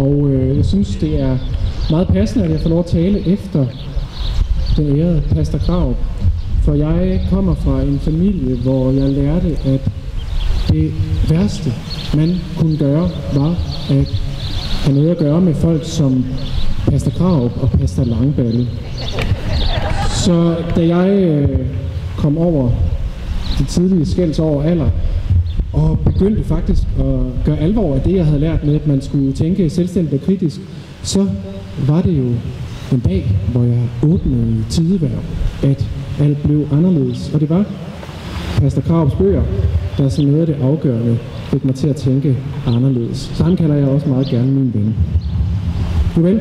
Og øh, jeg synes, det er meget passende, at jeg får lov at tale efter den ærede Pastor Grav. For jeg kommer fra en familie, hvor jeg lærte, at det værste, man kunne gøre, var at have noget at gøre med folk som Pastor Grav og Pastor Langballe. Så da jeg øh, kom over de tidlige skælds over alder, og begyndte faktisk at gøre alvor af det, jeg havde lært med, at man skulle tænke selvstændigt og kritisk, så var det jo en dag, hvor jeg åbnede tideværv, at alt blev anderledes. Og det var Pastor Kravs bøger, der som noget af det afgørende fik mig til at tænke anderledes. Så han kalder jeg også meget gerne min ven. Nu vel,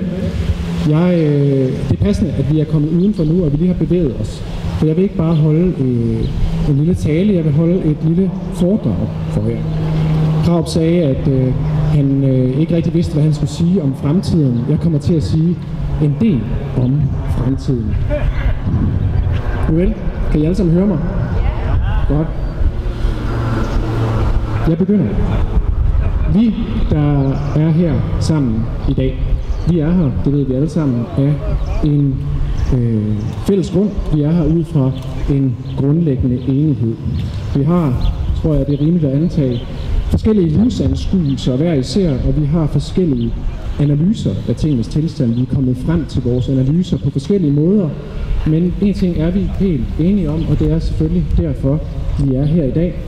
jeg, øh, det er passende, at vi er kommet udenfor nu, og vi lige har bevæget os. For jeg vil ikke bare holde øh, en lille tale, jeg vil holde et lille foredrag for jer. Kraup sagde, at øh, han øh, ikke rigtig vidste, hvad han skulle sige om fremtiden. Jeg kommer til at sige en del om fremtiden. Nu vel, kan I alle sammen høre mig? Godt. Jeg begynder. Vi, der er her sammen i dag, vi er her, det ved vi alle sammen, af en øh, fælles grund. Vi er her ud fra en grundlæggende enighed. Vi har, tror jeg, det er rimeligt at antage, forskellige livsanskuelser hver især, og vi har forskellige analyser af tingens tilstand. Vi er kommet frem til vores analyser på forskellige måder, men en ting er vi helt enige om, og det er selvfølgelig derfor, vi er her i dag.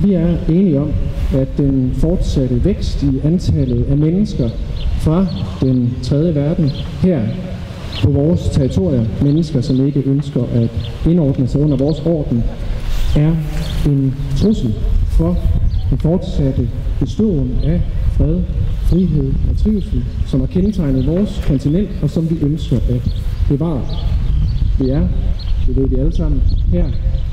Vi er enige om, at den fortsatte vækst i antallet af mennesker fra den tredje verden her på vores territorier, mennesker, som ikke ønsker at indordne sig under vores orden, er en trussel for den fortsatte beståen af fred, frihed og trivsel, som har kendetegnet vores kontinent, og som vi ønsker at bevare. Vi er, det ved vi alle sammen, her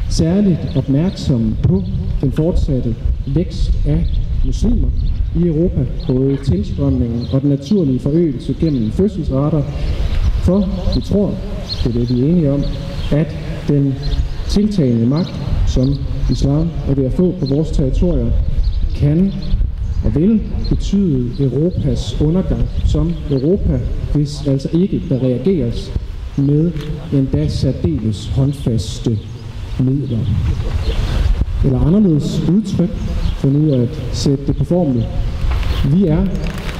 særligt opmærksomme på den fortsatte vækst af muslimer i Europa, både tilstrømningen og den naturlige forøgelse gennem fødselsrater, for vi tror, det er det vi er enige om, at den tiltagende magt, som islam er ved at få på vores territorier, kan og vil betyde Europas undergang som Europa, hvis altså ikke der reageres med endda særdeles håndfaste midler. Eller anderledes udtryk, for nu at sætte det på formel. Vi er,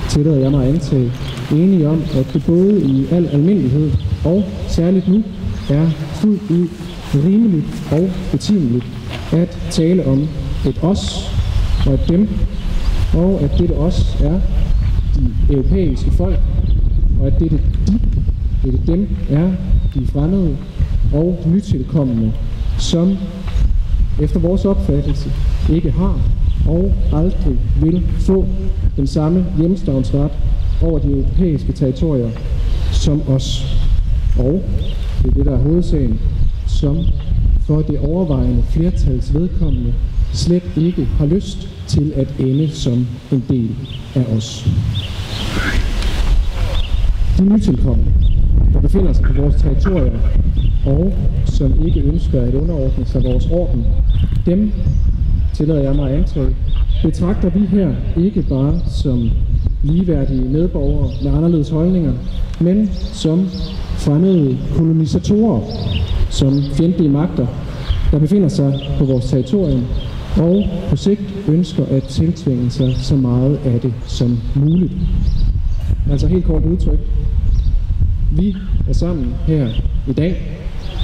tillader jeg mig at antage, enige om, at det både i al almindelighed og særligt nu er fuldt ud rimeligt og betimeligt at tale om et os og et dem, og at dette os er de europæiske folk, og at dette de, dette dem er de fremmede og nytilkommende, som efter vores opfattelse ikke har og aldrig vil få den samme hjemstavnsret over de europæiske territorier som os. Og det er det, der er hovedsagen, som for det overvejende flertals vedkommende slet ikke har lyst til at ende som en del af os. De nytilkommende, der befinder sig på vores territorier, og som ikke ønsker at underordne sig vores orden, dem tillader jeg mig at antage, betragter vi her ikke bare som ligeværdige medborgere med anderledes holdninger, men som fremmede kolonisatorer, som fjendtlige magter, der befinder sig på vores territorium, og på sigt ønsker at tiltvinge sig så meget af det som muligt. Altså helt kort udtryk. Vi er sammen her i dag,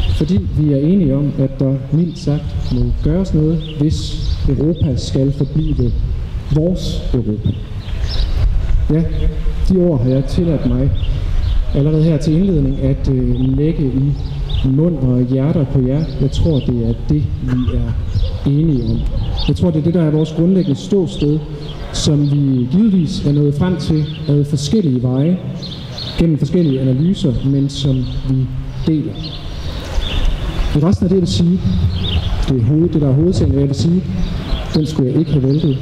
fordi vi er enige om, at der mildt sagt må gøres noget, hvis Europa skal forblive vores Europa. Ja, de ord har jeg tilladt mig allerede her til indledning at øh, lægge i mund og hjerter på jer. Jeg tror, det er det, vi er enige om. Jeg tror, det er det, der er vores grundlæggende ståsted, som vi givetvis er nået frem til ad forskellige veje, gennem forskellige analyser, men som vi deler. I resten af det, jeg vil sige, det er hoved, det der er hovedsagen, jeg vil sige, den skulle jeg ikke have væltet.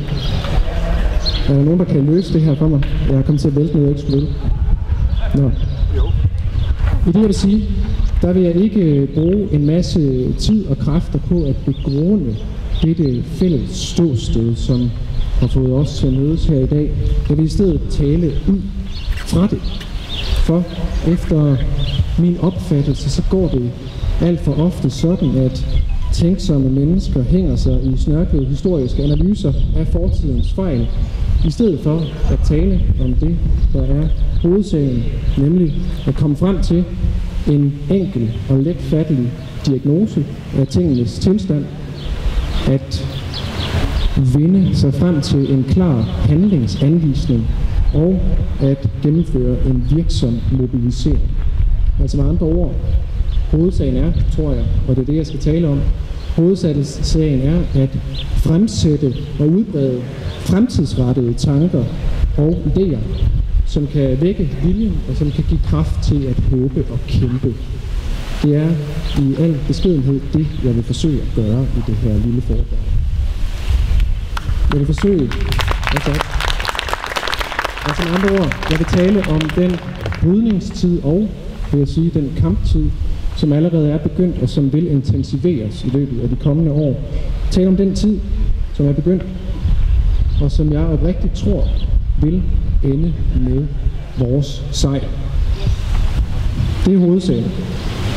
Er der nogen, der kan løse det her for mig? Jeg er kommet til at vælte noget, jeg ikke skulle vælte. Nå. I det, jeg vil sige, der vil jeg ikke øh, bruge en masse tid og kræfter på at begrunde dette fælles ståsted, som har fået os til at mødes her i dag. Jeg vil i stedet tale ud fra det. For efter min opfattelse, så går det alt for ofte sådan, at tænksomme mennesker hænger sig i snørklede historiske analyser af fortidens fejl, i stedet for at tale om det, der er hovedsagen, nemlig at komme frem til en enkel og letfattelig diagnose af tingenes tilstand, at vinde sig frem til en klar handlingsanvisning og at gennemføre en virksom mobilisering. Altså med andre ord, hovedsagen er, tror jeg, og det er det, jeg skal tale om, hovedsagen er at fremsætte og udbrede fremtidsrettede tanker og idéer, som kan vække viljen og som kan give kraft til at håbe og kæmpe. Det er i al beskedenhed det, jeg vil forsøge at gøre i det her lille foredrag. Jeg vil forsøge, altså, og som andre ord, jeg vil tale om den brydningstid og, vil jeg sige, den kamptid, som allerede er begyndt og som vil intensiveres i løbet af de kommende år. Tal om den tid, som er begyndt, og som jeg oprigtigt tror vil ende med vores sejr. Det er hovedsagen.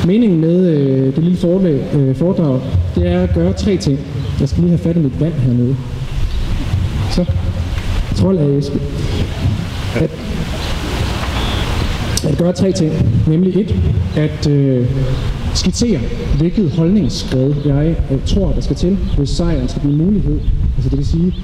Meningen med øh, det lille foredrag, øh, foredrag, det er at gøre tre ting. Jeg skal lige have fat i mit vand hernede. Så, trold af æske. At, at gøre tre ting. Nemlig et, at øh, skitsere, hvilket holdningsskred jeg øh, tror, der skal til, hvis sejren skal blive en mulighed. Altså det vil sige,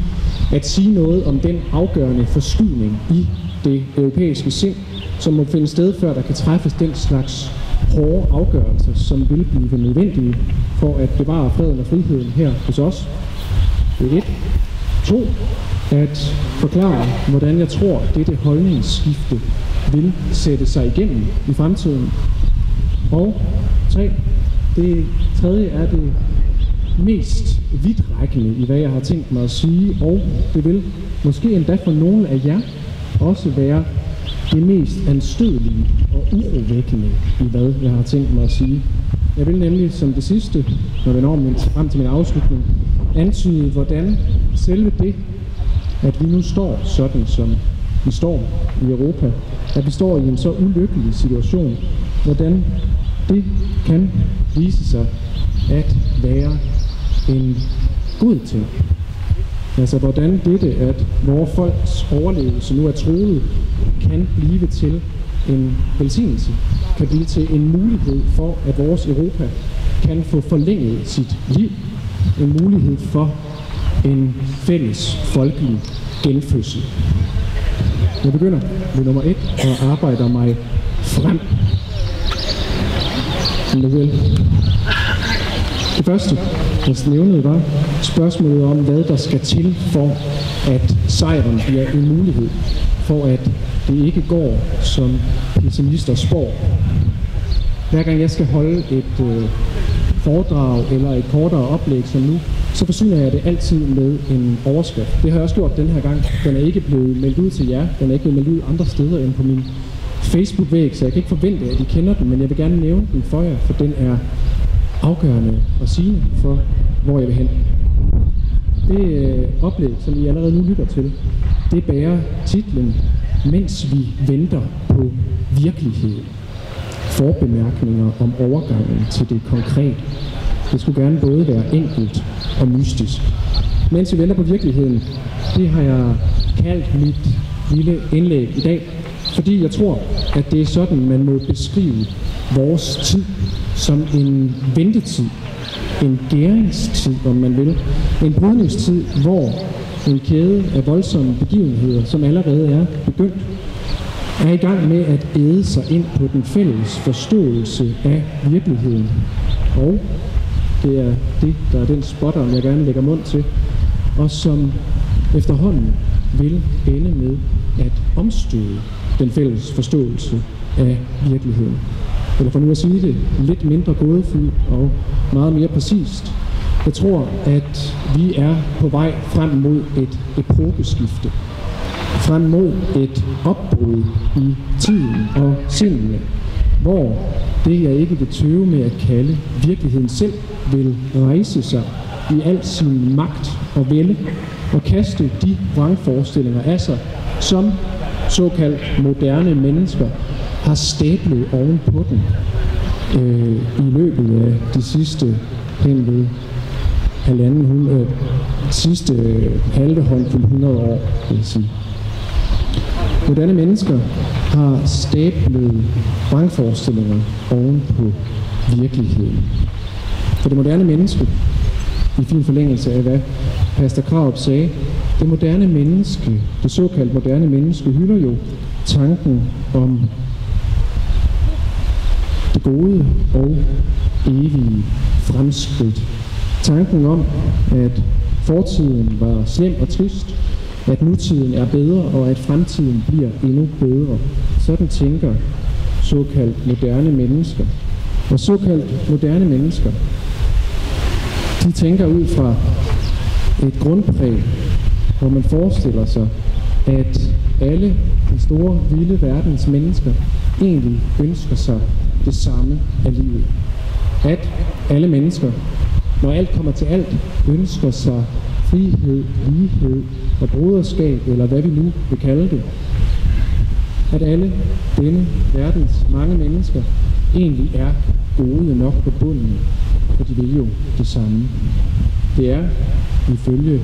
at sige noget om den afgørende forskydning i det europæiske sind, som må finde sted, før der kan træffes den slags hårde afgørelser, som vil blive nødvendige for at bevare freden og friheden her hos os. Det er et. To, at forklare, hvordan jeg tror, dette holdningsskifte vil sætte sig igennem i fremtiden. Og tre, det tredje er det mest vidtrækkende i, hvad jeg har tænkt mig at sige, og det vil måske endda for nogle af jer også være det mest anstødelige og urovækkende i, hvad jeg har tænkt mig at sige. Jeg vil nemlig som det sidste, når vi når min, frem til min afslutning, antyde, hvordan selve det, at vi nu står sådan, som vi står i Europa, at vi står i en så ulykkelig situation, hvordan det kan vise sig at være en god ting. Altså hvordan dette, at vores folks overlevelse nu er troet, kan blive til en velsignelse, kan blive til en mulighed for, at vores Europa kan få forlænget sit liv, en mulighed for en fælles folkelig genfødsel. Jeg begynder med nummer 1 og arbejder mig frem. Som det vil. Det første, jeg nævnede, var spørgsmålet om, hvad der skal til for, at sejren bliver en mulighed. For at det ikke går, som pessimister spår. Hver gang jeg skal holde et øh, foredrag eller et kortere oplæg som nu, så forsyner jeg det altid med en overskrift. Det har jeg også gjort den her gang. Den er ikke blevet meldt ud til jer. Den er ikke blevet meldt ud andre steder end på min Facebook-væg, så jeg kan ikke forvente, at I kender den, men jeg vil gerne nævne den for jer, for den er afgørende og sigende for, hvor jeg vil hen. Det øh, oplæg, som I allerede nu lytter til, det bærer titlen Mens vi venter på virkeligheden. Forbemærkninger om overgangen til det konkrete. Det skulle gerne både være enkelt og mystisk. Mens vi venter på virkeligheden, det har jeg kaldt mit lille indlæg i dag, fordi jeg tror, at det er sådan, man må beskrive vores tid som en ventetid, en gæringstid, om man vil, en brydningstid, hvor en kæde af voldsomme begivenheder, som allerede er begyndt, er i gang med at æde sig ind på den fælles forståelse af virkeligheden. Og det er det, der er den spotter, jeg gerne lægger mund til, og som efterhånden vil ende med at omstøde den fælles forståelse af virkeligheden. Eller for nu at sige det lidt mindre gådefuldt og meget mere præcist. Jeg tror, at vi er på vej frem mod et epokeskifte. Frem mod et opbrud i tiden og sindene, hvor det, jeg ikke vil tøve med at kalde virkeligheden selv, vil rejse sig i al sin magt og vælge og kaste de vrangforestillinger af sig, som såkaldt moderne mennesker har stablet oven på den øh, i løbet af de sidste hen ved halvanden øh, sidste øh, halve håndfuld 100 år, vil jeg sige. Moderne mennesker har stablet vrangforestillinger oven på virkeligheden. For det moderne menneske, i fin forlængelse af hvad Pastor Kraup sagde, det moderne menneske, det såkaldte moderne menneske, hylder jo tanken om det gode og evige fremskridt. Tanken om, at fortiden var slem og trist, at nutiden er bedre, og at fremtiden bliver endnu bedre. Sådan tænker såkaldt moderne mennesker. Og såkaldt moderne mennesker, de tænker ud fra et grundpræg, hvor man forestiller sig, at alle den store, vilde verdens mennesker egentlig ønsker sig det samme af livet. At alle mennesker, når alt kommer til alt, ønsker sig frihed, lighed og broderskab, eller hvad vi nu vil kalde det. At alle denne verdens mange mennesker egentlig er gode nok på bunden, for de vil jo det samme. Det er, ifølge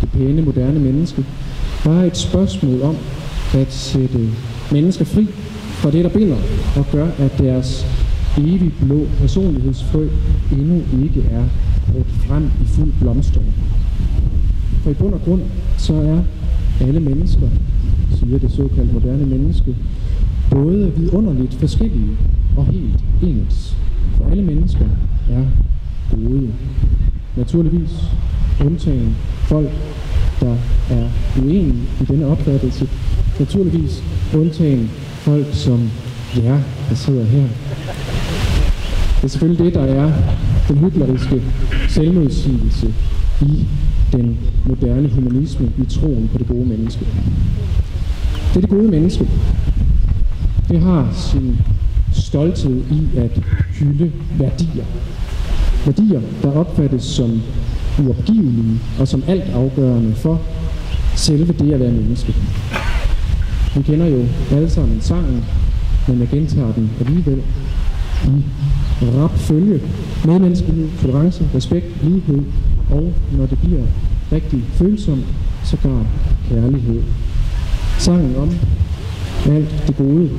det pæne moderne menneske, bare et spørgsmål om at sætte mennesker fri fra det, der binder, og gør, at deres evig blå personlighedsfrø endnu ikke er brudt frem i fuld blomstring. For i bund og grund, så er alle mennesker, siger det såkaldte moderne menneske, både vidunderligt forskellige og helt ens. For alle mennesker er gode. Naturligvis undtagen folk, der er uenige i denne opfattelse. Naturligvis undtagen folk som jer, der sidder her. Det er selvfølgelig det, der er den hykleriske selvmodsigelse i den moderne humanisme, i troen på det gode menneske. Det, det gode menneske, det har sin stolthed i at hylde værdier. Værdier, der opfattes som uopgivelige og som alt afgørende for selve det at være menneske. Vi kender jo alle sammen sangen, men jeg gentager den alligevel i rap følge. Medmenneskelighed, tolerance, respekt, lighed og når det bliver rigtig følsomt, så gør kærlighed. Sangen om alt det gode.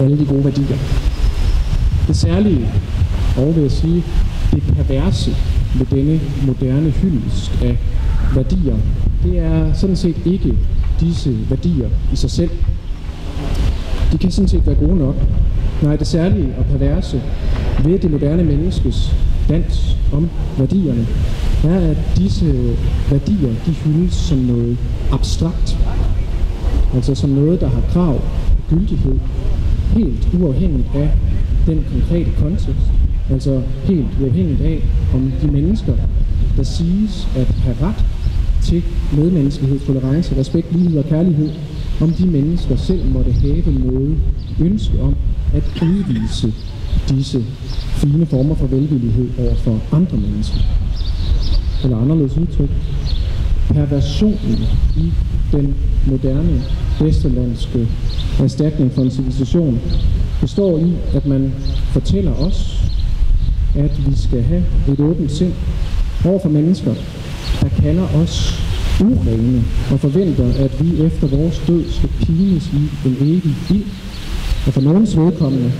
Alle de gode værdier. Det særlige, og vil jeg sige, det perverse med denne moderne hyldest af værdier, det er sådan set ikke disse værdier i sig selv. De kan sådan set være gode nok. Nej, det særlige og perverse ved det moderne menneskes dans om værdierne, er, at disse værdier, de hyldes som noget abstrakt. Altså som noget, der har krav på gyldighed, helt uafhængigt af den konkrete kontekst. Altså helt uafhængigt af, om de mennesker, der siges at have ret til medmenneskelighed, tolerance, respekt, lighed og kærlighed, om de mennesker selv måtte have noget ønske om at udvise disse fine former for velvillighed over for andre mennesker. Eller anderledes udtryk. Perversionen i den moderne vesterlandske erstatning for en civilisation består i, at man fortæller os, at vi skal have et åbent sind over for mennesker, der kalder os urene og forventer, at vi efter vores død skal pines i en evig ild, og for nogens vedkommende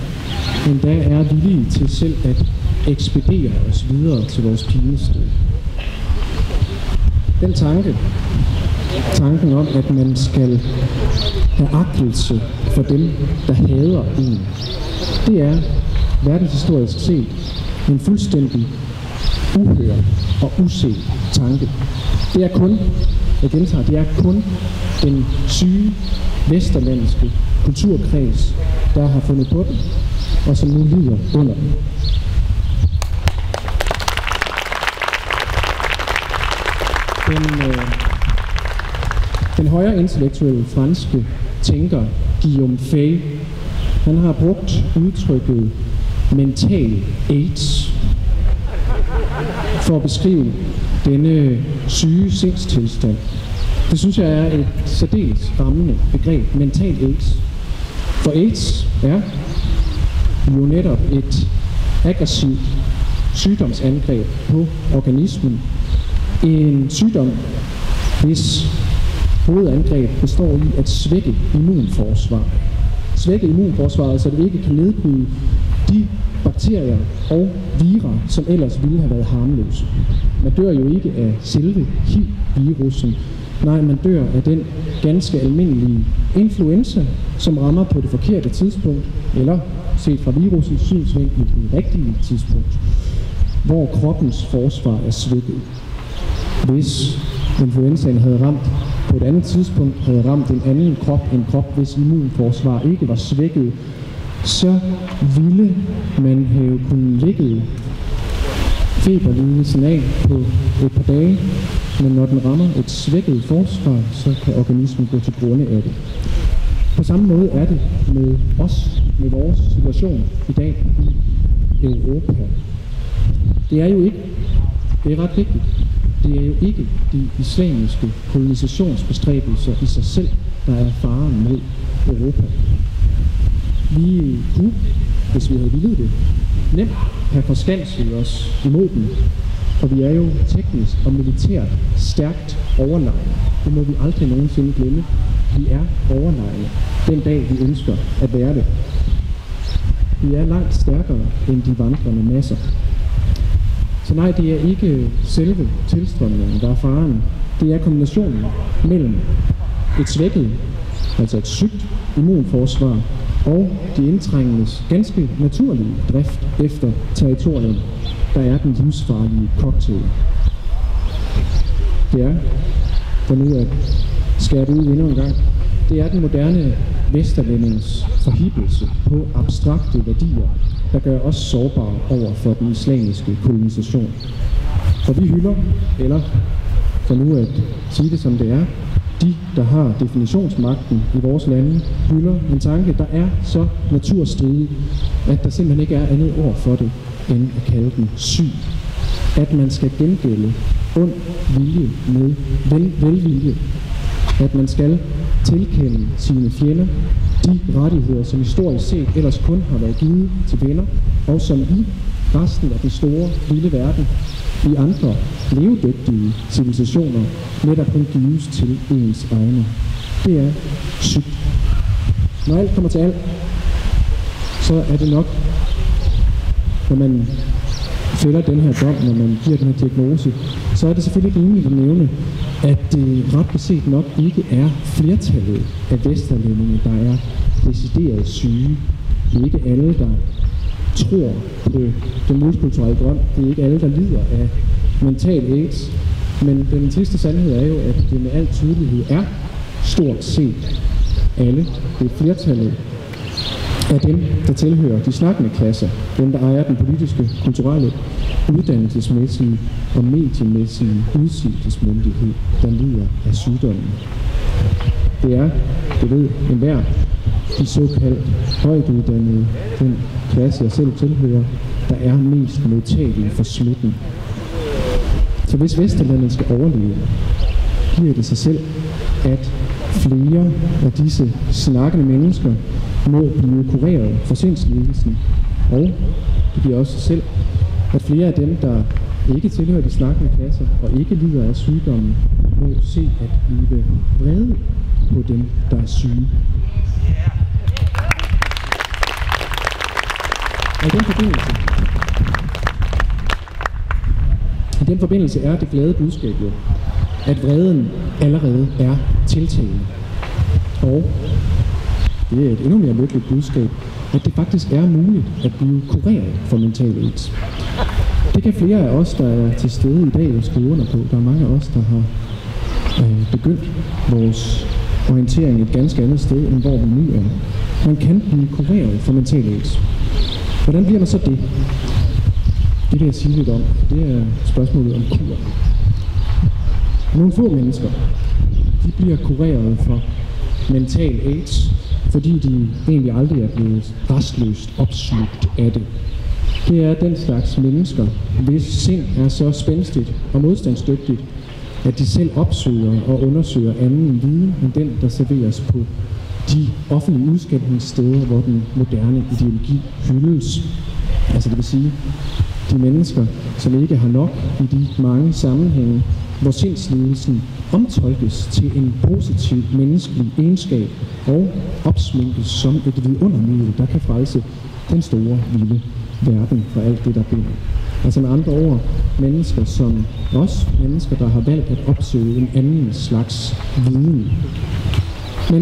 endda er villige til selv at ekspedere os videre til vores pinested. Den tanke, tanken om, at man skal have agtelse for dem, der hader en, det er verdenshistorisk set en fuldstændig uhør og uset tanke. Det er kun, jeg gentager, det er kun den syge vesterlandske kulturkreds, der har fundet på den, og som nu lider under den. Den, øh, den højere intellektuelle franske tænker Guillaume Fay, han har brugt udtrykket mental AIDS for at beskrive denne syge sindstilstand. Det synes jeg er et særdeles rammende begreb, mental AIDS. For AIDS er jo netop et aggressivt sygdomsangreb på organismen. En sygdom, hvis hovedangreb består i at svække immunforsvaret. Svække immunforsvaret, så det ikke kan nedbryde de bakterier og vira, som ellers ville have været harmløse. Man dør jo ikke af selve HIV-virusen. Nej, man dør af den ganske almindelige influenza, som rammer på det forkerte tidspunkt, eller set fra virusens synsvinkel det rigtige tidspunkt, hvor kroppens forsvar er svækket. Hvis influenzaen havde ramt på et andet tidspunkt, havde ramt en anden krop, en krop, hvis immunforsvar ikke var svækket, så ville man have kunnet ligge feberlidelsen af på et par dage, men når den rammer et svækket forsvar, så kan organismen gå til grunde af det. På samme måde er det med os, med vores situation i dag i Europa. Det er jo ikke, det er ret vigtigt, det er jo ikke de islamiske kolonisationsbestræbelser i sig selv, der er faren mod Europa. Vi kunne, hvis vi havde villet det, nemt have forskanset os imod dem, for vi er jo teknisk og militært stærkt overlegne. Det må vi aldrig nogensinde glemme. Vi er overlegne den dag, vi ønsker at være det. Vi er langt stærkere end de vandrende masser. Så nej, det er ikke selve tilstrømningen, der er faren. Det er kombinationen mellem et svækket, altså et sygt immunforsvar, og de indtrængendes ganske naturlige drift efter territorium, der er den livsfarlige cocktail. Det er, for nu at skære ud endnu en gang, det er den moderne vesterlændings forhibelse på abstrakte værdier, der gør os sårbare over for den islamiske kolonisation. For vi hylder, eller for nu at sige det som det er, de, der har definitionsmagten i vores lande, hylder en tanke, der er så naturstridig, at der simpelthen ikke er andet ord for det, end at kalde den syg. At man skal gengælde ond vilje med vel, velvilje. At man skal tilkende sine fjender de rettigheder, som historisk set ellers kun har været givet til venner, og som i resten af den store, lille verden i andre levedygtige civilisationer netop kun gives til ens egne. Det er sygt. Når alt kommer til alt, så er det nok, når man fælder den her dom, når man giver den her diagnose, så er det selvfølgelig rimeligt at nævne, at det ret beset nok ikke er flertallet af vesterlændinge, der er decideret syge. Det er ikke alle, der tror på den multikulturelle drøm. Det er ikke alle, der lider af mental AIDS. Men den sidste sandhed er jo, at det med al tydelighed er stort set alle. Det er flertallet af dem, der tilhører de snakkende klasser, dem, der ejer den politiske, kulturelle, uddannelsesmæssige og mediemæssige udsigtesmyndighed, der lider af sygdommen. Det er, det ved enhver, de såkaldt højtuddannede, den klasse jeg selv tilhører, der er mest modtagelige for smitten. Så hvis Vesterlandet skal overleve, giver det sig selv, at flere af disse snakkende mennesker må blive kureret for sindslidelsen. Og det giver også sig selv, at flere af dem, der ikke tilhører de snakkende klasser og ikke lider af sygdommen, må se at blive vrede på dem, der er syge. Og i den forbindelse, i den forbindelse er det glade budskab jo, at vreden allerede er tiltagende. Og det er et endnu mere lykkeligt budskab, at det faktisk er muligt at blive kureret for mental AIDS. Det kan flere af os, der er til stede i dag, jo skrive under på. Der er mange af os, der har øh, begyndt vores orientering et ganske andet sted, end hvor vi nu er. Man kan blive kureret for mental AIDS. Hvordan bliver man så det? Det vil jeg sige lidt om. Det er spørgsmålet om kur. Nogle få mennesker, de bliver kureret for mental AIDS, fordi de egentlig aldrig er blevet restløst opslugt af det. det er den slags mennesker, hvis sind er så spændstigt og modstandsdygtigt, at de selv opsøger og undersøger anden viden end den, der serveres på de offentlige udskældningssteder, hvor den moderne ideologi hyldes. Altså det vil sige, de mennesker, som ikke har nok i de mange sammenhænge, hvor sindslidelsen omtolkes til en positiv menneskelig egenskab og opsminkes som et vidundermiddel, der kan frelse den store, vilde verden for alt det, der binder. Altså med andre ord, mennesker som os, mennesker, der har valgt at opsøge en anden slags viden. Men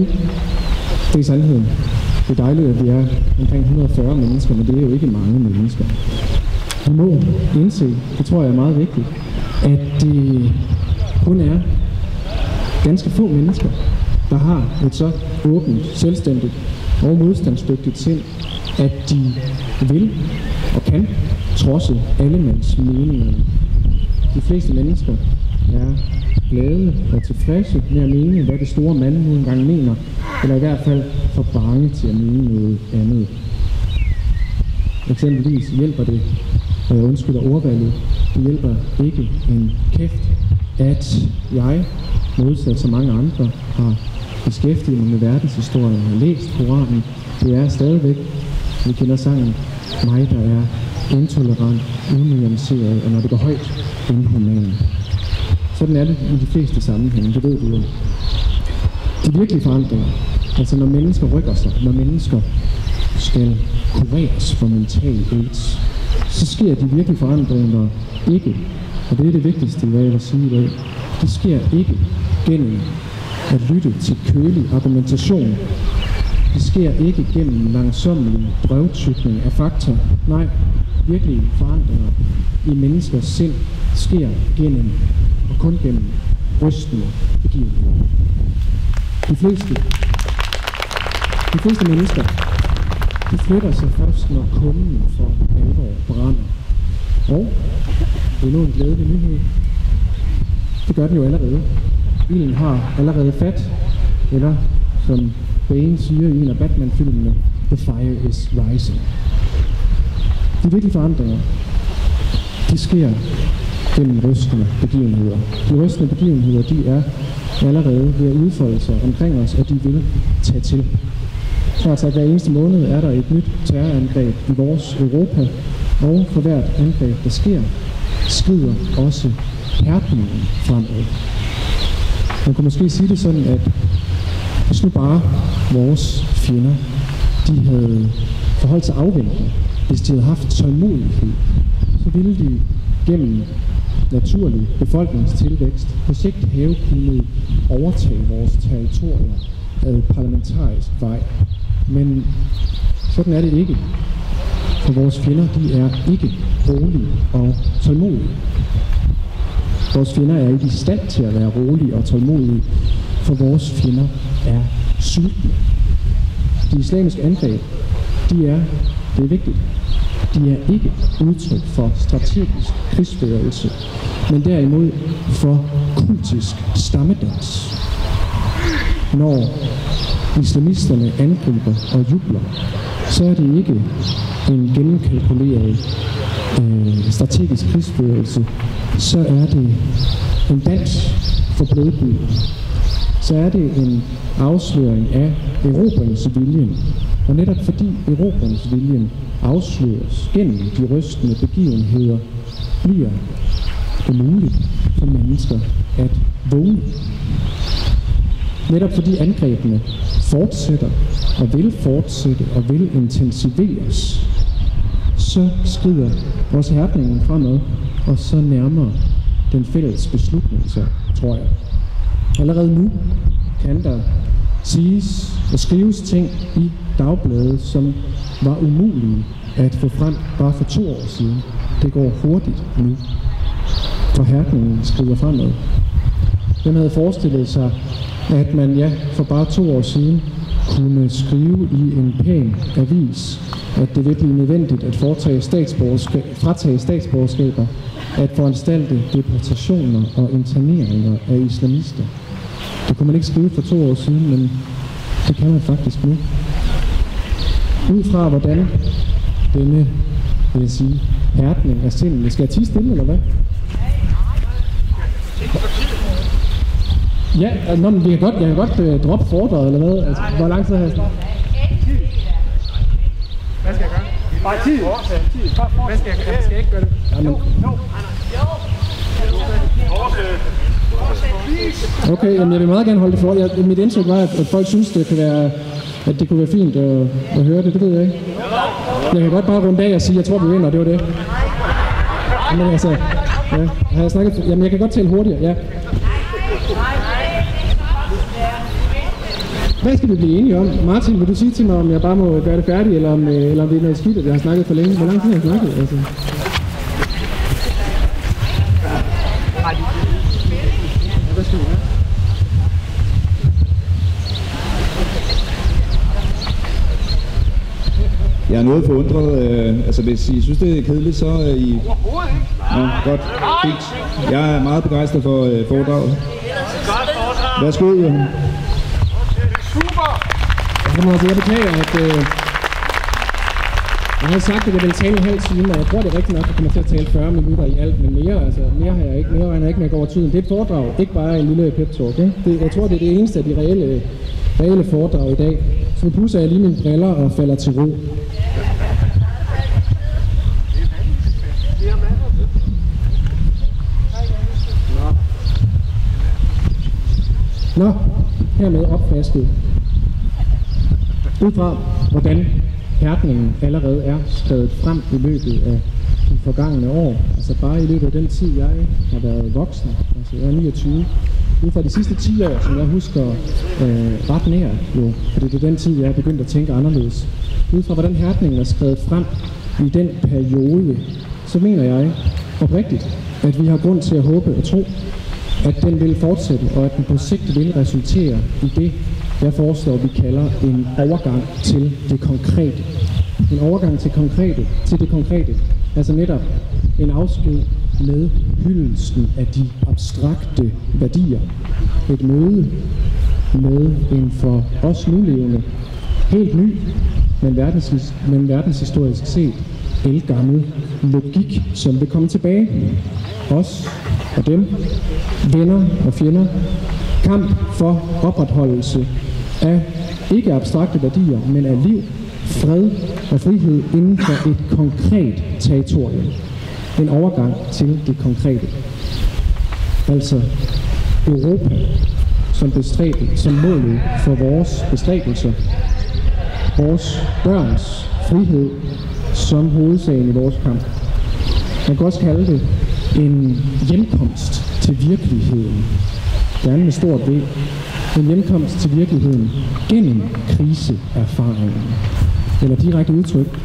det er sandheden. Det er dejligt, at vi er omkring 140 mennesker, men det er jo ikke mange mennesker. Vi må indse, det tror jeg er meget vigtigt, at det kun er ganske få mennesker, der har et så åbent, selvstændigt og modstandsdygtigt sind, at de vil og kan trodse allemands meningerne. De fleste mennesker er glade og tilfredse med at mene, hvad det store mand nu engang mener, eller i hvert fald for bange til at mene noget andet. Eksempelvis hjælper det, og jeg undskylder ordvalget, det hjælper ikke en kæft, at jeg, modsat så mange andre, har beskæftiget mig med verdenshistorien og læst Koranen. Det er stadigvæk, vi kender sangen, mig der er intolerant, unuanceret, og når det går højt, inhuman. Sådan er det i de fleste sammenhænge, det ved du jo. De virkelige forandringer, altså når mennesker rykker sig, når mennesker skal kureres for mental AIDS, så sker de virkelige forandringer ikke, og det er det vigtigste, hvad jeg vil sige i dag, det sker ikke gennem at lytte til kølig argumentation. Det sker ikke gennem langsommelig drøvtykning af fakta. Nej, virkelige forandringer i menneskers sind sker gennem og kun gennem rystende begivenheder. De fleste, de fleste mennesker, de flytter sig først, når kummen for alvor brænder. Og endnu en glædelig nyhed. Det gør den jo allerede. Ilden har allerede fat, eller som Bane siger i en af Batman-filmene, The fire is rising. De virkelige forandringer, de sker gennem rystende begivenheder. De rystende begivenheder, de er allerede ved at udfolde sig omkring os, og de vil tage til. Altså, hver eneste måned er der et nyt terrorangreb i vores Europa, og for hvert angreb, der sker, skrider også hærdningen fremad. Man kunne måske sige det sådan, at hvis nu bare vores fjender, de havde forholdt sig afventende, hvis de havde haft tålmodighed, så ville de gennem naturlig befolkningstilvækst på sigt have kunnet overtage vores territorier ad parlamentarisk vej. Men sådan er det ikke. For vores fjender, de er ikke rolige og tålmodige. Vores fjender er ikke i stand til at være rolige og tålmodige, for vores fjender er sultne. De islamiske angreb, de er, det er vigtigt, de er ikke udtryk for strategisk krigsførelse, men derimod for kultisk stammedans. Når islamisterne angriber og jubler, så er det ikke en gennemkalkuleret øh, strategisk krigsførelse, så er det en dans for blodbyen. Så er det en afsløring af erobringsviljen. Og netop fordi erobringsviljen afsløres gennem de rystende begivenheder, bliver det muligt for mennesker at vågne. Netop fordi angrebene fortsætter og vil fortsætte og vil intensiveres, så skrider vores hærdningen fremad, og så nærmer den fælles beslutning sig, tror jeg. Allerede nu kan der siges og skrives ting i dagblade, som var umulige at få frem bare for to år siden. Det går hurtigt nu. Forhærdningen skrider fremad. Hvem havde forestillet sig, at man ja, for bare to år siden kunne skrive i en pæn avis, at det vil blive nødvendigt at foretage statsborgerska- fratage statsborgerskaber, at foranstalte deportationer og interneringer af islamister. Det kunne man ikke skrive for to år siden, men det kan man faktisk nu. Ud fra hvordan denne vil jeg sige, hærdning af sindene. Skal jeg tige stille, eller hvad? Ja, altså, nå, men vi kan godt, jeg kan godt uh, droppe foredraget, eller hvad? Altså, hvor lang tid har jeg snakket? Hvad skal jeg gøre? Bare tid. Hvad skal jeg gøre? Skal jeg ikke gøre det? Jamen, okay, jamen, jeg vil meget gerne holde det for. Jeg, mit indtryk var, at folk synes, det kan være, at det kunne være fint at, at høre det. Det ved jeg ikke. Jeg kan godt bare runde af og sige, at jeg tror, vi vinder. Det var det. Men altså, ja, har jeg snakket? Jamen, jeg kan godt tale hurtigere, ja. Hvad skal vi blive enige om? Martin, vil du sige til mig, om jeg bare må gøre det færdigt, eller om, øh, eller om det er noget skidt, at jeg har snakket for længe? Hvor lang tid har jeg snakket? Altså? Jeg er noget forundret. Øh, altså, hvis I synes, det er kedeligt, så er I... Ja, godt. Fint. Jeg er meget begejstret for øh, foredraget. Værsgo, Johan. Jamen, altså, jeg beklager, at øh, jeg havde sagt, at jeg ville tale en halv time, og jeg tror, det er rigtigt nok, at jeg kommer til at tale 40 minutter i alt, men mere, altså, mere har jeg ikke, mere regner jeg ikke med at gå over tiden. Det er et foredrag, ikke bare en lille pep talk. Ikke? Det, jeg tror, det er det eneste af de reelle, reelle foredrag i dag. Så nu pusser jeg lige mine briller og falder til ro. Nå, hermed opfasket. Ud fra, hvordan hærdningen allerede er skrevet frem i løbet af de forgangne år, altså bare i løbet af den tid, jeg har været voksen, altså jeg er 29, ud fra de sidste 10 år, som jeg husker øh, ret nær, jo, fordi det er den tid, jeg er begyndt at tænke anderledes. Ud fra hvordan hærdningen er skrevet frem i den periode, så mener jeg oprigtigt, at vi har grund til at håbe og tro, at den vil fortsætte, og at den på sigt vil resultere i det, jeg foreslår, vi kalder en overgang til det konkrete. En overgang til, konkrete, til det konkrete. Altså netop en afsked med hyldelsen af de abstrakte værdier. Et møde med en for os nulevende, helt ny, men, verdens, men verdenshistorisk set elgammel logik, som vil komme tilbage. Også og dem, venner og fjender, kamp for opretholdelse af ikke abstrakte værdier, men af liv, fred og frihed inden for et konkret territorium. En overgang til det konkrete. Altså Europa som bestræbel, som målet for vores bestræbelser. Vores børns frihed som hovedsagen i vores kamp. Man kan også kalde det en hjemkomst til virkeligheden. Gerne med stort V. En hjemkomst til virkeligheden gennem kriseerfaringen. Eller direkte udtryk.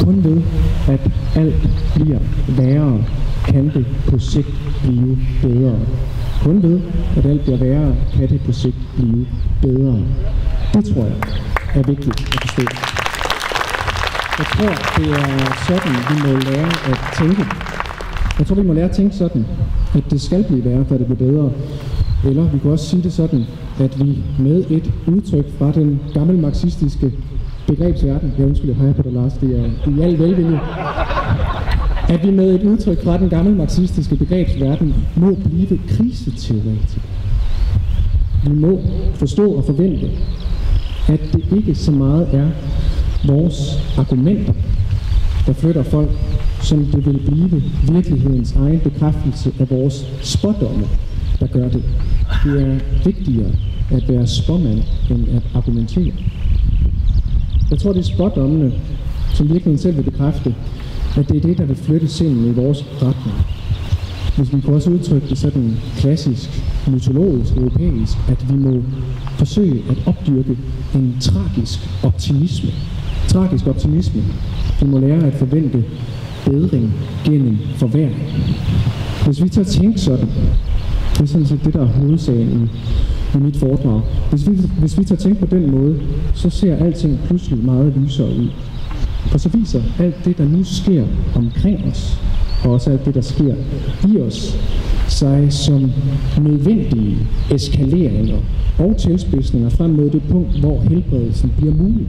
Kun ved, at alt bliver værre, kan det på sigt blive bedre. Kun ved, at alt bliver værre, kan det på sigt blive bedre. Det tror jeg er vigtigt at forstå. Jeg tror, det er sådan, vi må lære at tænke. Jeg tror, vi må lære at tænke sådan, at det skal blive værre, før det bliver bedre. Eller vi kan også sige det sådan, at vi med et udtryk fra den gamle marxistiske begrebsverden, jeg undskyld, jeg peger på dig, Lars, det er i al velvilje, at vi med et udtryk fra den gamle marxistiske begrebsverden må blive kriseteoretikere. Vi må forstå og forvente, at det ikke så meget er vores argumenter, der flytter folk, som det vil blive virkelighedens egen bekræftelse af vores spådomme, der gør det. Det er vigtigere at være spåmand end at argumentere. Jeg tror, det er spådommene, som virkeligheden selv vil bekræfte, at det er det, der vil flytte sindene i vores retning. Hvis vi kunne også udtrykke det sådan klassisk, mytologisk, europæisk, at vi må forsøge at opdyrke en tragisk optimisme. Tragisk optimisme. Vi må lære at forvente bedring gennem forværing. Hvis vi tager tænke sådan, det er sådan set det, der er hovedsagen i, i mit foredrag. Hvis vi, hvis vi tager tænke på den måde, så ser alting pludselig meget lysere ud. For så viser alt det, der nu sker omkring os, og også alt det, der sker i os, sig som nødvendige eskaleringer og tilspidsninger frem mod det punkt, hvor helbredelsen bliver mulig.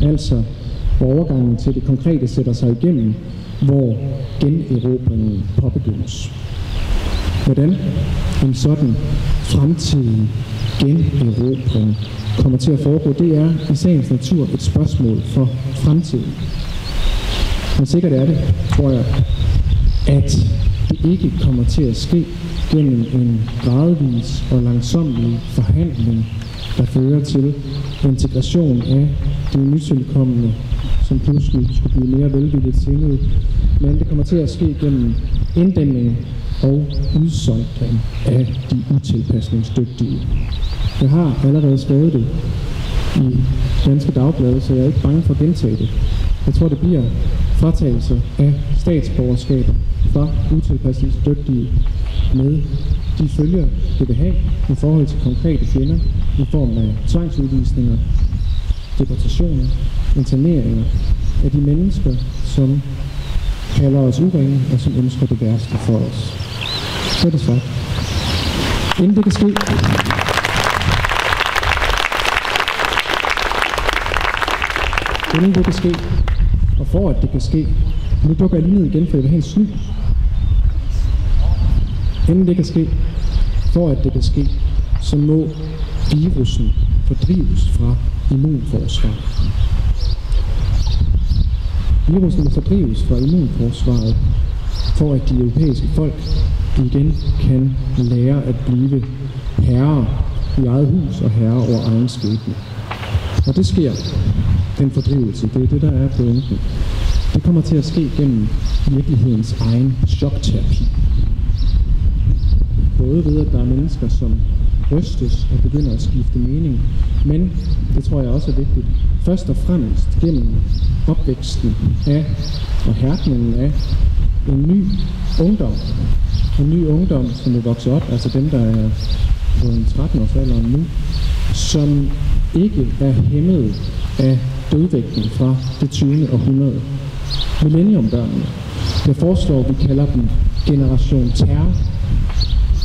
Altså overgangen til det konkrete sætter sig igennem, hvor generobringen påbegyndes. Hvordan en sådan fremtidig generobring kommer til at foregå, det er i sagens natur et spørgsmål for fremtiden. Men sikkert er det, tror jeg, at det ikke kommer til at ske gennem en gradvis og langsomlig forhandling, der fører til integration af de nytilkommende, som pludselig skulle blive mere velvilligt sindet. Men det kommer til at ske gennem inddæmning og udsondring af de utilpasningsdygtige. Jeg har allerede skrevet det i Danske Dagblade, så jeg er ikke bange for at gentage det. Jeg tror, det bliver fratagelse af statsborgerskaber fra utilpasningsdygtige med de følger, det vil have i forhold til konkrete fjender i form af tvangsudvisninger, deportationer, interneringer af de mennesker, som kalder os urene og som ønsker det værste for os. Så er det sagt. Inden det kan ske, inden det kan ske, og for at det kan ske, nu dukker jeg lige ned igen, for jeg vil have en snus. Inden det kan ske, for at det kan ske, så må virusen fordrives fra immunforsvaret. Virusen må fordrives fra immunforsvaret, for at de europæiske folk igen kan lære at blive herre i eget hus og herre over egen skæbne. Og det sker, den fordrivelse, det er det, der er pointen. Det kommer til at ske gennem virkelighedens egen chokterapi. Både ved, at der er mennesker, som rystes og begynder at skifte mening, men det tror jeg også er vigtigt, først og fremmest gennem opvæksten af og hærdningen af en ny ungdom. En ny ungdom, som vil vokse op, altså dem, der er på en 13 års alder nu, som ikke er hæmmet af dødvægten fra det 20. århundrede. Millenniumbørnene. Jeg foreslår, at vi kalder dem generation terror.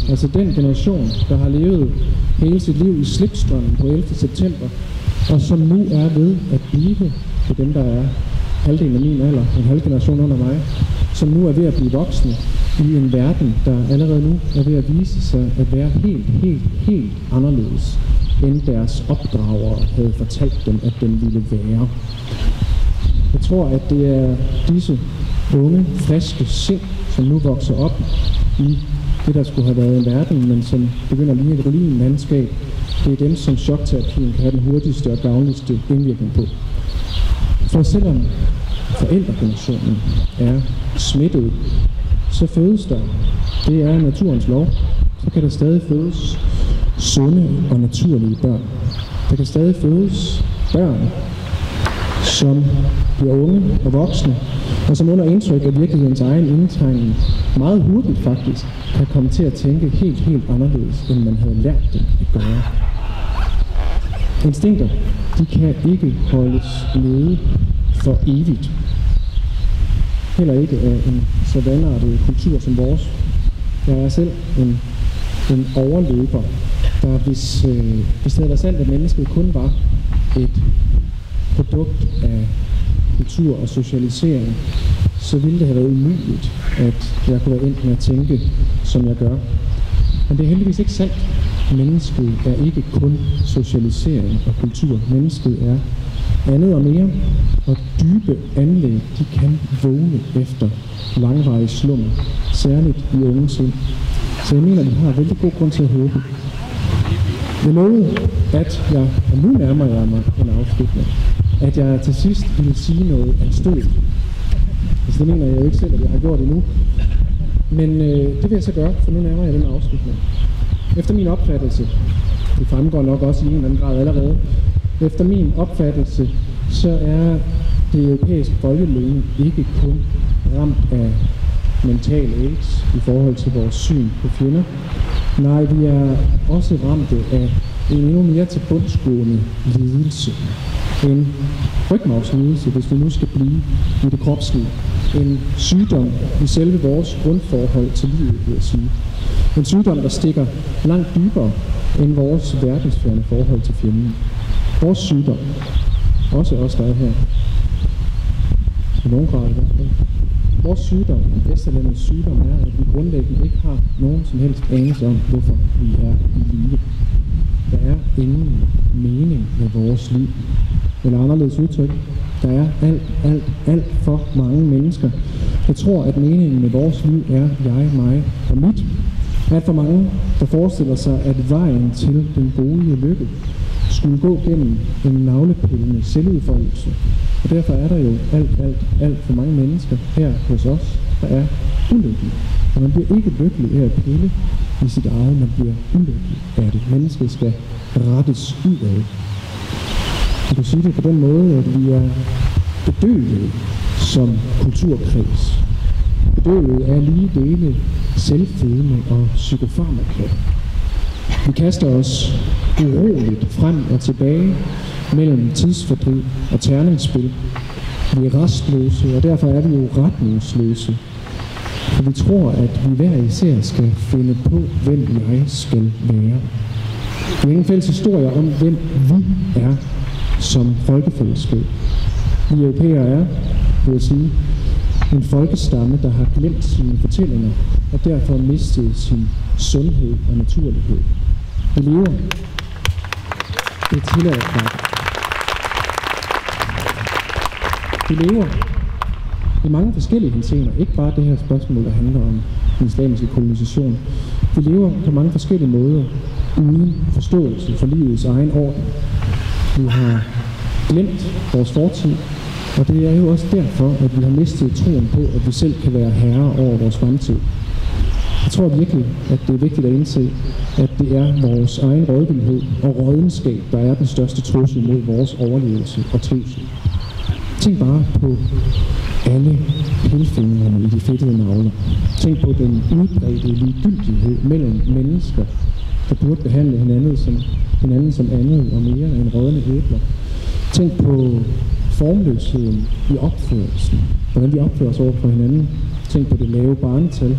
Altså den generation, der har levet hele sit liv i slipstrømmen på 11. september, og som nu er ved at blive, til dem, der er halvdelen af min alder, en halv generation under mig, som nu er ved at blive voksne i en verden, der allerede nu er ved at vise sig at være helt, helt, helt anderledes, end deres opdragere havde fortalt dem, at den ville være. Jeg tror, at det er disse unge, friske sind, som nu vokser op i det, der skulle have været en verden, men som begynder at ligne et ruinlandskab. Det er dem, som chokterapien kan have den hurtigste og gavnligste indvirkning på. For selvom forældregenerationen er smittet, så fødes der, det er naturens lov, så kan der stadig fødes sunde og naturlige børn. Der kan stadig fødes børn, som bliver unge og voksne, og som under indtryk af virkelighedens egen indtegning meget hurtigt faktisk kan komme til at tænke helt, helt anderledes, end man havde lært dem at gøre. Instinkter, de kan ikke holdes nede for evigt. Heller ikke af en så vandartet kultur som vores. Jeg er selv en, en overløber, der hvis, øh, hvis det havde været sandt, at mennesket kun var et produkt af kultur og socialisering, så ville det have været umuligt, at jeg kunne være endt med at tænke, som jeg gør. Men det er heldigvis ikke sandt. Mennesket er ikke kun socialisering og kultur. Mennesket er andet og mere, og dybe anlæg, de kan vågne efter langvarig slummer, særligt i unge sind. Så jeg mener, at vi har vældig god grund til at håbe. Jeg lovede, at jeg, og nu nærmer jeg mig en afslutning, at jeg til sidst ville sige noget anstødigt. Altså det mener jeg jo ikke selv, at jeg har gjort endnu. Men øh, det vil jeg så gøre, for nu nærmer jeg den afslutning. Efter min opfattelse, det fremgår nok også i en eller anden grad allerede, efter min opfattelse, så er det europæiske folkelønge ikke kun ramt af mental aids i forhold til vores syn på fjender. Nej, vi er også ramte af en endnu mere til bundsgående lidelse. En rygmavslidelse, hvis vi nu skal blive i det kropslige. En sygdom i selve vores grundforhold til livet, vil jeg sige. En sygdom, der stikker langt dybere end vores verdensfjerne forhold til fjenden. Vores sygdom, også os der er her, I nogen grad i hvert fald. Vores sygdom, Vesterlandets sygdom, er, at vi grundlæggende ikke har nogen som helst anelse om, hvorfor vi er i live. Der er ingen mening med vores liv. Eller anderledes udtryk, der er alt, alt, alt for mange mennesker, der tror, at meningen med vores liv er jeg, mig og mit alt for mange, der forestiller sig, at vejen til den bolige lykke skulle gå gennem en navlepillende selvudfoldelse. Og derfor er der jo alt, alt, alt for mange mennesker her hos os, der er ulykkelige. Og man bliver ikke lykkelig af at pille i sit eget, man bliver ulykkelig af det. Mennesket skal rettes ud af. Man kan sige det på den måde, at vi er bedøvet som kulturkreds. Bedøvet er lige dele selvfedme og psykofarmaka. Vi kaster os uroligt frem og tilbage mellem tidsfordriv og terningsspil. Vi er restløse, og derfor er vi jo retningsløse. For vi tror, at vi hver især skal finde på, hvem jeg skal være. Vi har ingen fælles historie om, hvem vi er som folkefællesskab. Vi europæere er, vil jeg sige, en folkestamme, der har glemt sine fortællinger og derfor mistet sin sundhed og naturlighed. Vi lever. Det tillader jeg Vi lever i mange forskellige henseender. Ikke bare det her spørgsmål, der handler om den islamiske kolonisation. Vi lever på mange forskellige måder, uden forståelse for livets egen orden. Vi har glemt vores fortid, og det er jo også derfor, at vi har mistet troen på, at vi selv kan være herre over vores fremtid. Jeg tror virkelig, at det er vigtigt at indse, at det er vores egen rådvildhed og rådenskab, der er den største trussel mod vores overlevelse og trivsel. Tænk bare på alle pilfingrene i de fedtede navler. Tænk på den udbredte ligegyldighed mellem mennesker, der burde behandle hinanden som, hinanden som andet og mere end rådne æbler. Tænk på formløsheden i opførelsen. Hvordan vi opfører os over for hinanden. Tænk på det lave barnetal.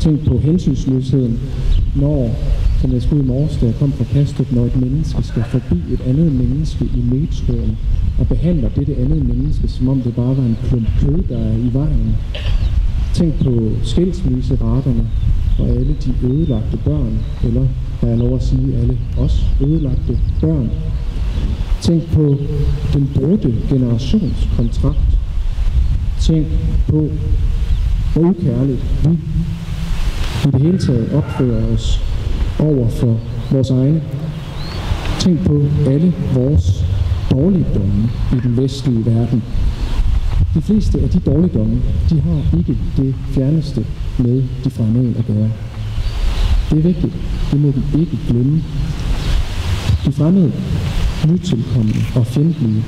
Tænk på hensynsløsheden, når, som jeg skulle i morges, da jeg kom fra Kastrup, når et menneske skal forbi et andet menneske i metroen, og behandler dette andet menneske, som om det bare var en klump kød, der er i vejen. Tænk på skilsmisseraterne og alle de ødelagte børn, eller der er lov at sige alle os ødelagte børn. Tænk på den brudte generationskontrakt. Tænk på, hvor ukærligt vi i det hele taget opfører os over for vores egne. Tænk på alle vores dårligdomme i den vestlige verden. De fleste af de dårligdomme, de har ikke det fjerneste med de fremmede at gøre. Det er vigtigt. Det må vi ikke glemme. De fremmede, nytilkommende og fjendtlige,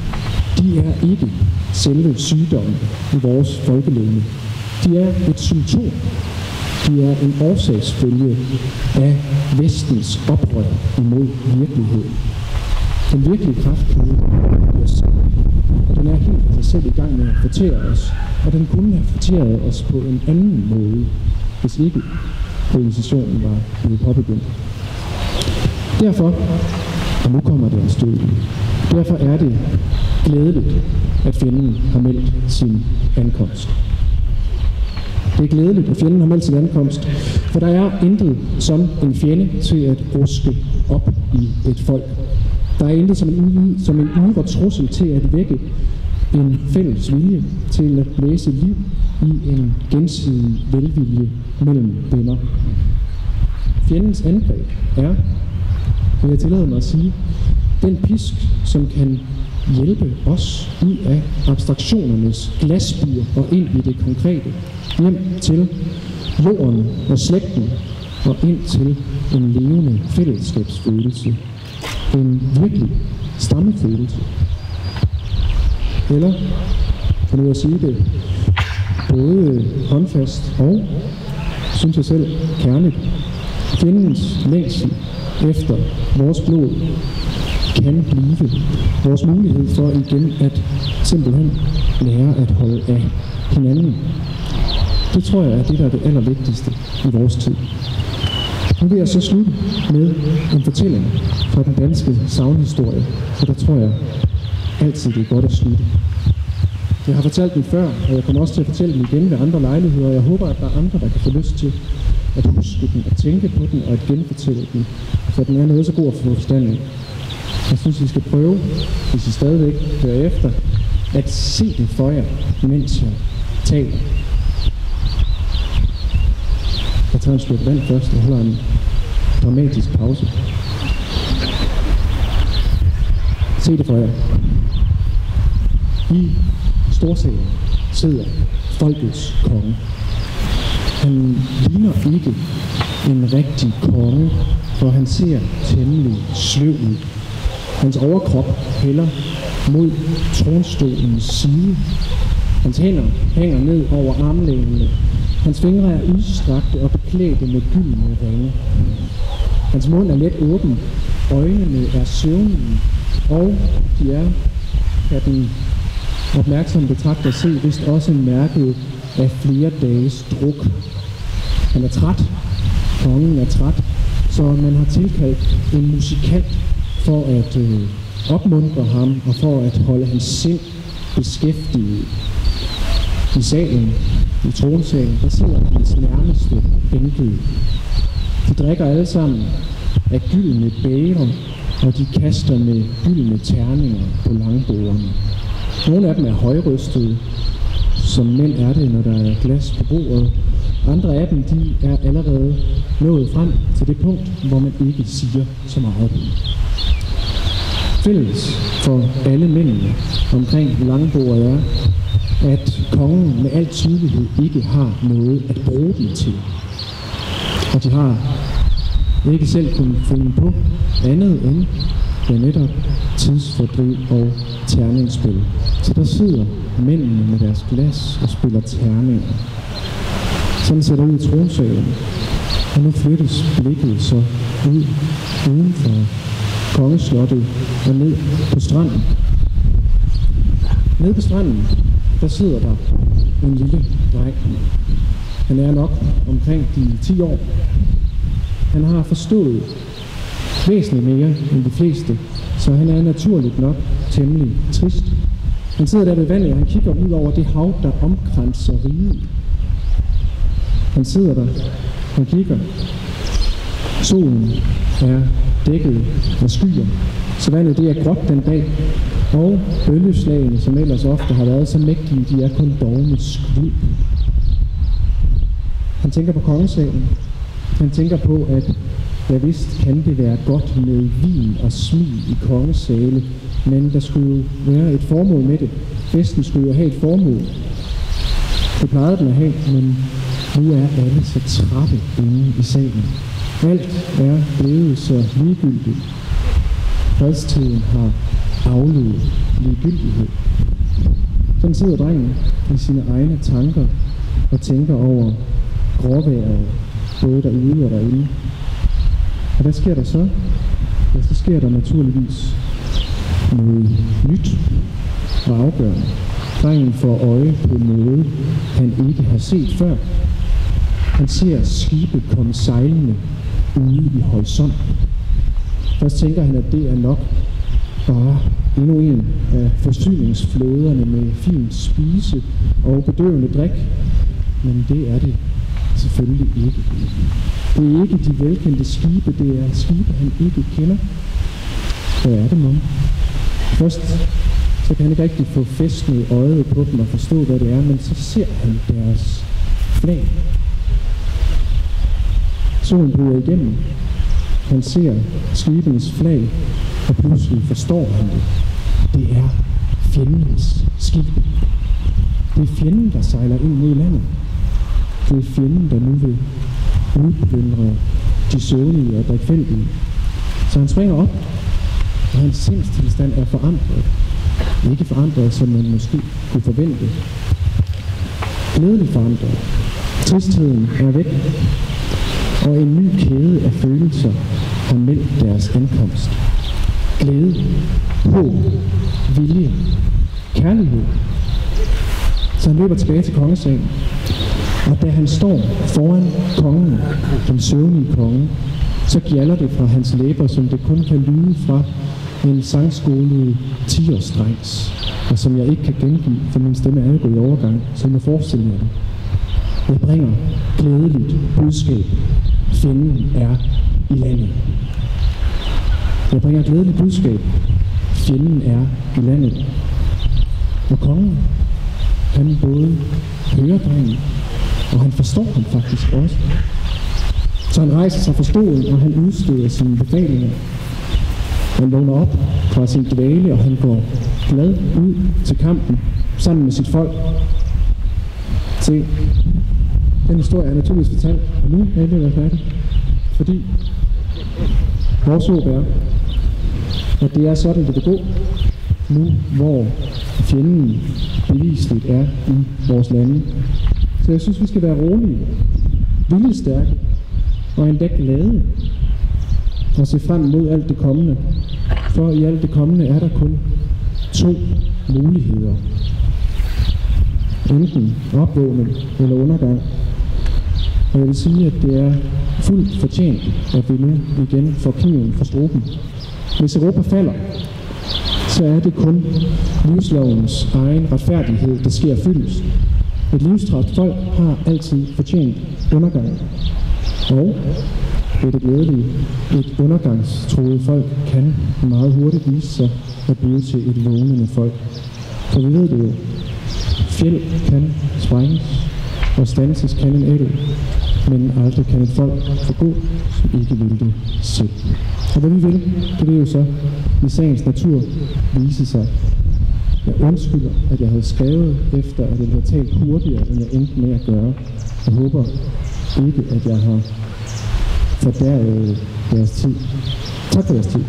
de er ikke selve sygdommen i vores folkelevende. De er et symptom. De er en årsagsfølge af vestens oprør imod virkeligheden. Den virkelige kraftkæde i os selv. Den er helt af sig selv i gang med at fortære os, og den kunne have fortæret os på en anden måde, hvis ikke kolonisationen var blevet påbegyndt. Derfor, og nu kommer deres død. derfor er det glædeligt, at fjenden har meldt sin ankomst. Det er glædeligt, at fjenden har meldt sin ankomst, for der er intet som en fjende til at ruske op i et folk. Der er intet som en, som en ydre trussel til at vække en fælles vilje til at blæse liv i en gensidig velvilje mellem venner. Fjendens angreb er, vil jeg tillade mig at sige, den pisk, som kan hjælpe os ud af abstraktionernes glasbyer og ind i det konkrete, hjem til jorden og slægten og ind til en levende fællesskabsfølelse. En virkelig stammefølelse. Eller, for nu at sige det, både håndfast og, synes jeg selv, kærligt. Fjendens længsel efter vores blod kan blive vores mulighed for igen at simpelthen lære at holde af hinanden. Det tror jeg er det, der er det allervigtigste i vores tid. Nu vil jeg så slutte med en fortælling fra den danske savnhistorie, for der tror jeg altid, det er godt at slutte. Jeg har fortalt den før, og jeg kommer også til at fortælle den igen ved andre lejligheder, og jeg håber, at der er andre, der kan få lyst til at huske den, at tænke på den og at genfortælle den, for den er noget så god at få forstand af. Jeg synes, I skal prøve, hvis I stadigvæk hører efter, at se det for jer, mens jeg taler. Jeg tager en slurk vand først og holder en dramatisk pause. Se det for jer. I storsalen sidder folkets konge. Han ligner ikke en rigtig konge, for han ser temmelig sløv ud. Hans overkrop hælder mod tronstolens side. Hans hænder hænger ned over armlænene. Hans fingre er udstrakte og beklædte med gyldne ringe. Hans mund er let åben. Øjnene er søvnige, og de er, kan den opmærksomme betragter se, vist også mærket af flere dages druk. Han er træt. Kongen er træt, så man har tilkaldt en musikant for at øh, opmuntre ham og for at holde hans sind beskæftiget. I salen, i tronsalen, der sidder hans nærmeste bænkede. De drikker alle sammen af gyldne bæger, og de kaster med gyldne terninger på langbordene. Nogle af dem er højrystede, som mænd er det, når der er glas på bordet. Andre af dem, de er allerede nået frem til det punkt, hvor man ikke siger så meget. Fælles for alle mændene omkring langbordet er, at kongen med al tydelighed ikke har noget at bruge dem til. Og de har ikke selv kunnet finde på andet end ja, netop tidsfordriv og terningsspil. Så der sidder mændene med deres glas og spiller terninger. Sådan ser det ud i tronsalen. Og nu flyttes blikket så ud uden for kongeslottet og ned på stranden. Nede på stranden, der sidder der en lille dreng. Han er nok omkring de 10 år. Han har forstået væsentligt mere end de fleste, så han er naturligt nok temmelig trist. Han sidder der ved vandet, og han kigger ud over det hav, der omkranser riget. Han sidder der, han kigger. Solen er dækket af skyer, så vandet det er gråt den dag, og bølgeslagene, som ellers ofte har været så mægtige, de er kun dogne skvulp. Han tænker på kongesalen. Han tænker på, at Ja vist kan det være godt med vin og smil i kongesale, men der skulle jo være et formål med det. Festen skulle jo have et formål. Det plejede den at have, men nu er alle så trætte inde i salen. Alt er blevet så ligegyldigt. Fredstiden har afledt ligegyldighed. Sådan sidder drengen i sine egne tanker og tænker over gråværet, både derude og derinde. Og hvad sker der så? Ja, så sker der naturligvis noget nyt og afgørende. Drengen får øje på noget, han ikke har set før. Han ser skibe komme sejlende ude i horisonten. Først tænker han, at det er nok bare endnu en af forsyningsflåderne med fin spise og bedøvende drik. Men det er det selvfølgelig ikke. Det er ikke de velkendte skibe, det er skibe, han ikke kender. Hvad er det, mon? Først så kan han ikke rigtig få festnet øjet på dem og forstå, hvad det er, men så ser han deres flag. Solen bryder igennem. Han ser skibenes flag, og pludselig forstår han det. Det er fjendens skib. Det er fjenden, der sejler ind mod landet. Det er fjenden, der nu vil udplyndre de søvnige og drikfældige. Så han springer op, og hans sindstilstand er forandret. Ikke forandret, som man måske kunne forvente. Glædeligt forandret. Tristheden er væk, og en ny kæde af følelser har meldt deres ankomst. Glæde, håb, vilje, kærlighed. Så han løber tilbage til kongesalen, og da han står foran kongen, den søvnige konge, så gjalder det fra hans læber, som det kun kan lyde fra en sangskole 10-årsdrengs, og som jeg ikke kan gengive, for min stemme er jo gået i overgang, så jeg må forestille jer det. Jeg bringer glædeligt budskab. Fjenden er i landet. Jeg bringer glædeligt budskab. Fjenden er i landet. Og kongen, han både hører drengen, og han forstår ham faktisk også. Så han rejser sig fra stolen, og han udsteder sine befalinger. Han vågner op fra sin dvale, og han går glad ud til kampen sammen med sit folk. Se, den historie er naturligvis fortalt, og nu er det været færdig. Fordi vores håb er, at det er sådan, det vil gå, nu hvor fjenden bevisligt er i vores lande. Så jeg synes, vi skal være rolige, viljestærke og endda glade og se frem mod alt det kommende. For i alt det kommende er der kun to muligheder. Enten opvågning eller undergang. Og jeg vil sige, at det er fuldt fortjent, at vi nu igen får kniven for struben. Hvis Europa falder, så er det kun livslovens egen retfærdighed, der sker fyldes. Et livstræt folk har altid fortjent undergang. Og det er det glædelige. Et undergangstroet folk kan meget hurtigt vise sig at blive til et vågnende folk. For vi ved det jo. Fjeld kan sprænges, og stanses kan en el, men aldrig kan et folk forgå, som ikke vil det selv. Og hvad vi vil, det vil jo så i sagens natur vise sig. Undskylder, at jeg havde skrevet efter, at jeg havde talt hurtigere, end jeg endte med at gøre. Jeg håber ikke, at jeg har fordærvet deres tid. Tak for jeres tid.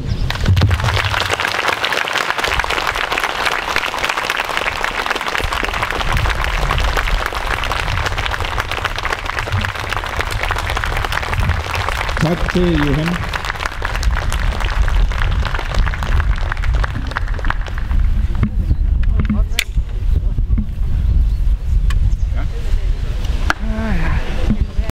Tak til Johan.